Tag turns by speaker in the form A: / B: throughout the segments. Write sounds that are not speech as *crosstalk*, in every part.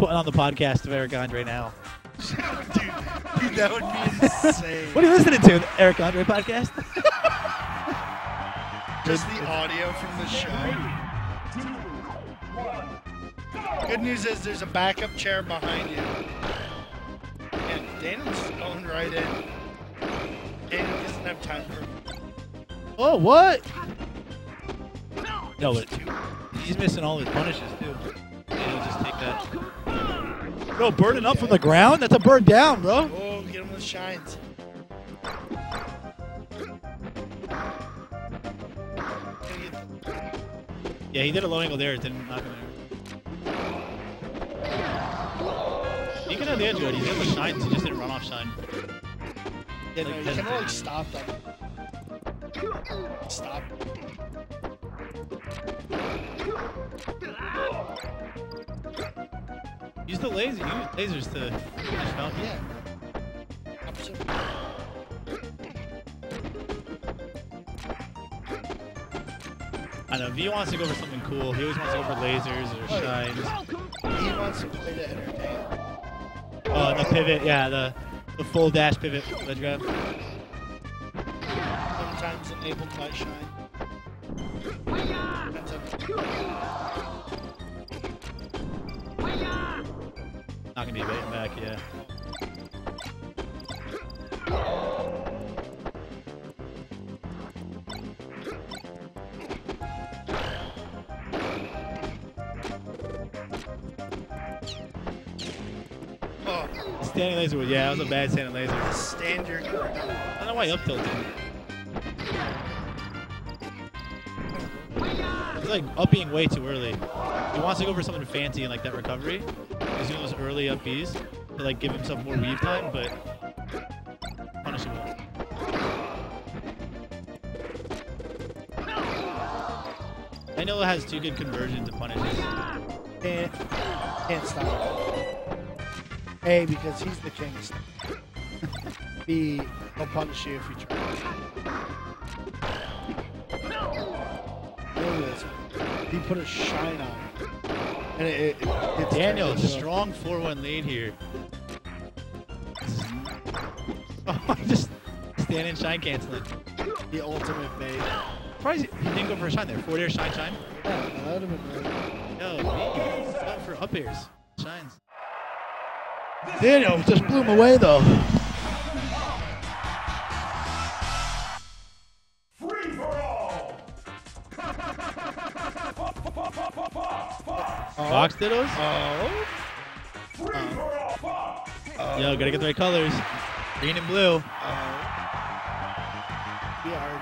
A: putting on the podcast of Eric Andre now.
B: dude, dude, that would be insane.
A: What are you listening to? The Eric Andre podcast?
B: Just the audio from the show. Good news is there's a backup chair behind you. And Daniel's just going right in. Daniel doesn't have time for
A: oh, what? No, but he's missing all his punishes too. He'll just take that. Bro, burning up from the ground? That's a bird down, bro.
B: Oh, get him with shines.
A: Yeah, he did a low angle there. It didn't knock him there. He can have the edge guard. He's got the shines. He just didn't run off shine.
B: Yeah, no, you
A: that's
B: can like stop them. Stop.
A: The laser. Use lasers to finish Falcon.
B: Yeah.
A: I know. V wants to go for something cool. He always wants to go for lasers or shines.
B: He wants to play to entertain.
A: Oh, the pivot. Yeah, the the full dash pivot ledge grab.
B: Sometimes enabled by shine.
A: Not gonna be waiting back. Yeah.
B: Oh,
A: Standing laser. was- Yeah, that was a bad standing laser.
B: just stand.
A: I don't know why he up tilted. He's like up being way too early. He wants to go for something fancy in like that recovery. He's doing those early up Bs to like give himself more weave time, but punishable. Daniel has two good conversions and punishes.
B: Can't, can't stop. A, because he's the king. *laughs* B, he'll punish you if you try. Look at this. He put a shine on it. And it, it, it's
A: Daniel,
B: turned into a-
A: strong 4-1 lead here. Oh, *laughs* just standing shine canceling.
B: The ultimate bait.
A: Surprised he didn't go for a shine there. Four air shine shine.
B: Yeah, that would have been great.
A: No, for up airs. Shines.
B: Daniel just blew him away though.
A: Fox dittos?
B: Oh.
C: Free for! Oh. Uh,
A: Yo, gotta get the right colors. Green and blue.
B: Oh. We are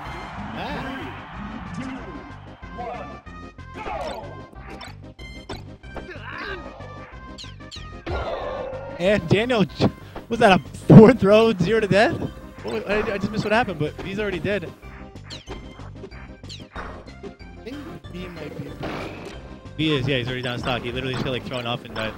B: mad.
C: Two, go!
A: And Daniel, was that a fourth row, zero to death? What I, I just missed what happened, but he's already dead.
B: I think B might be.
A: He is, yeah, he's already down stock. He literally just got like thrown off and died.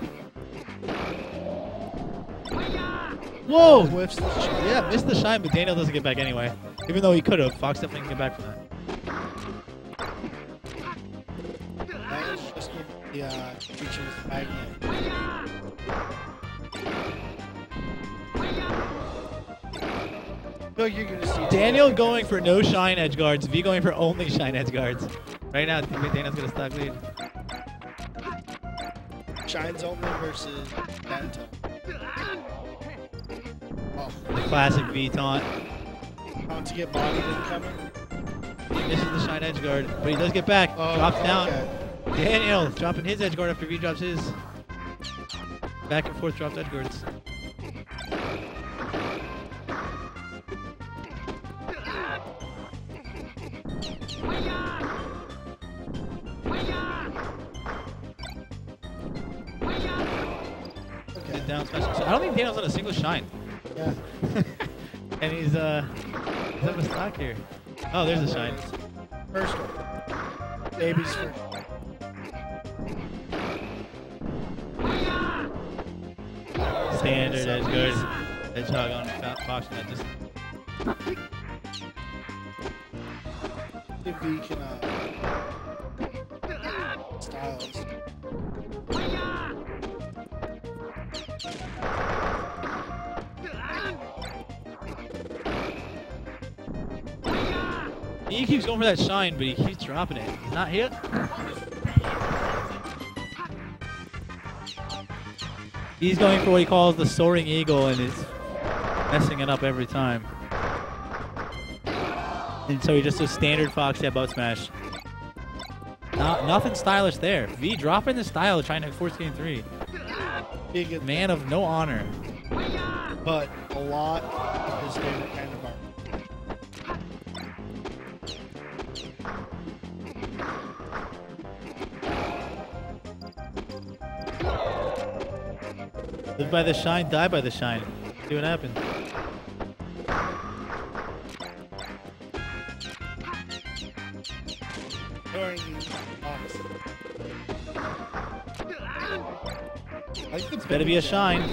A: Whoa!
B: Whiffs.
A: Yeah, missed the shine, but Daniel doesn't get back anyway. Even though he could have, Fox definitely can get back from that.
B: That's just what the uh, magnet. No, you're gonna see
A: Daniel going for no shine edge guards, V going for only shine edge guards. Right now, Daniel's got a stock lead.
B: Shines only versus Phantom. Oh,
A: classic V taunt.
B: want to get bodied incoming?
A: He misses the shine edge guard, but he does get back.
B: Oh,
A: Drops down. Daniel dropping his edge guard after V drops his. Back and forth dropped edge guards. Down special. So I don't think Daniel's on a single shine.
B: Yeah. *laughs*
A: and he's uh he's up a stock here. Oh, there's a shine.
B: First one. Baby's first.
A: Standard edge guard. Hedgehog on and that just
B: If we can, uh, Styles.
A: He keeps going for that shine, but he keeps dropping it. He's not hit. He's going for what he calls the soaring eagle and is messing it up every time. And so he just does standard Fox head butt smash. No, nothing stylish there. V dropping the style, trying to force game three.
B: Be a good
A: Man of no honor.
B: but a lot of his favorite
A: Live by the shine, die by the shine. See what happens.
B: During Fox. I
A: Better be a shine.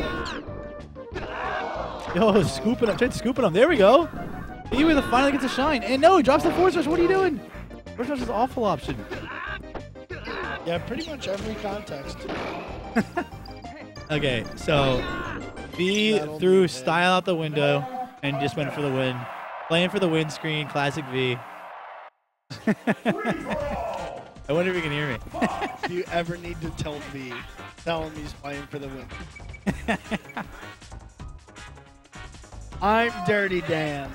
A: Yo, scooping him, tried scooping him. There we go. He with finally gets a shine. And no, he drops the force rush. What are you doing? Force rush is an awful option.
B: Yeah, pretty much every context. *laughs*
A: Okay, so V
B: That'll
A: threw style out the window and just went for the win. Playing for the windscreen, classic V. I wonder if you can hear me.
B: If you ever need to tell V, tell him he's playing for the win. I'm Dirty Dan.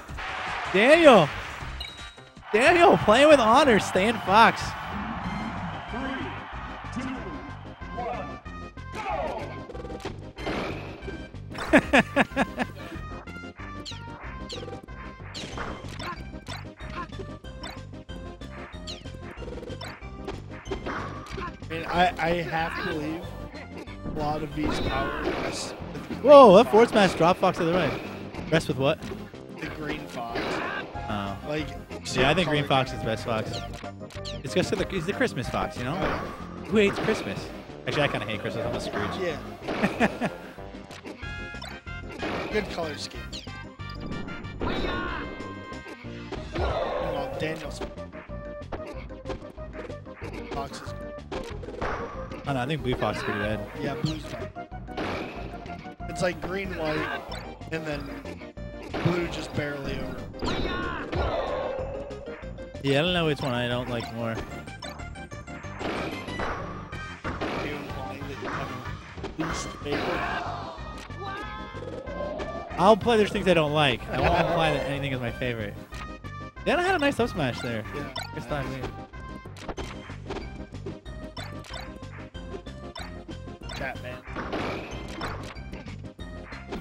A: Daniel! Daniel playing with honor, Stan Fox.
B: I I, have to leave. a lot of V's power rests
A: Whoa, that forward smash drop Fox to the right. Rest with what?
B: The green fox.
A: Oh.
B: Like,
A: Yeah, I think Green Fox is the best Fox. It's just the, the Christmas Fox, you know?
B: Oh,
A: Who hates Christmas? Actually, I kind of hate Christmas. I'm a Scrooge.
B: yeah. *laughs* Good color scheme. Well, Daniel's
A: I don't know, I think Blue Fox is pretty bad.
B: yeah, blue fine. It's like green, white, and then blue just barely over.
A: Yeah, I don't know which one I don't like more.
B: You implying that you have a least favorite.
A: I'll play there's things I don't like. I won't *laughs* imply that anything is my favorite. Dan had a nice up smash there.
B: Yeah.
A: First time. yeah.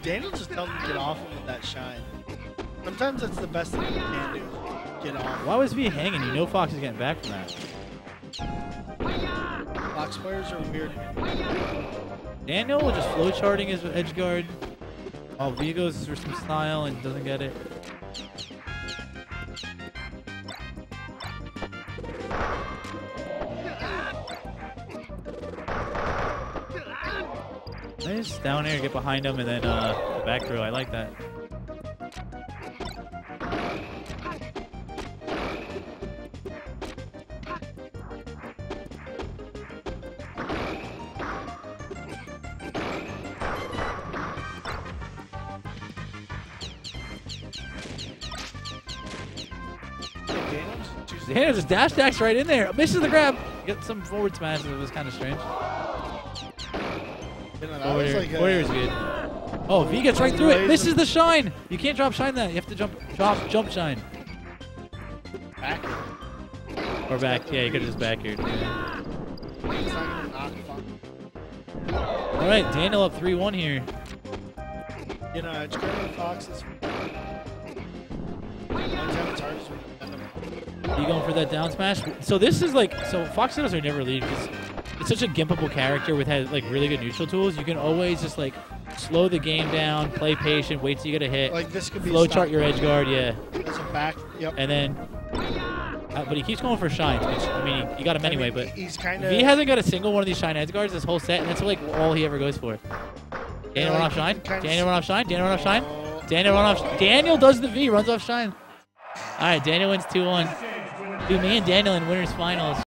B: Daniel just to get off him with that shine. Sometimes that's the best thing you can do. Get off.
A: Why was V hanging? You know Fox is getting back from that.
B: Fox players are weird.
A: Daniel was just flow charting his edge guard. While V goes for some style and doesn't get it. Nice down air, get behind him, and then uh, back throw. I like that.
B: Daniel's
A: just dash dacks right in there. Misses the grab. Get some forward smash. It was kind of strange.
B: You know, that was like
A: air good. Oh, V gets right through it. This
B: is
A: the shine. You can't drop shine that. You have to jump, drop, jump shine.
B: back.
A: Or back. Yeah, you could just back here. Yeah.
B: It's not gonna knock Fox.
A: All right, Daniel up 3-1 here.
B: You know, edge Fox is. It's hard is you
A: going for that down smash? So this is like, so Fox are never lead because it's such a gimpable character with has like really good neutral tools. You can always just like slow the game down, play patient, wait till you get a hit,
B: Like this could be.
A: flow chart your edge guard, yeah,
B: As a back. Yep.
A: and then. Uh, but he keeps going for shines, which I mean, he got him
B: I
A: anyway.
B: mean,
A: But
B: he's kind of.
A: V hasn't got a single one of these shine edge guards this whole set, and that's like all he ever goes for. Daniel
B: like,
A: run off shine. Daniel run off shine. Daniel run off shine.
B: Oh,
A: Daniel run off. Daniel does the V, runs off shine. All right, Daniel wins 2-1. Dude, me and Daniel in winners finals.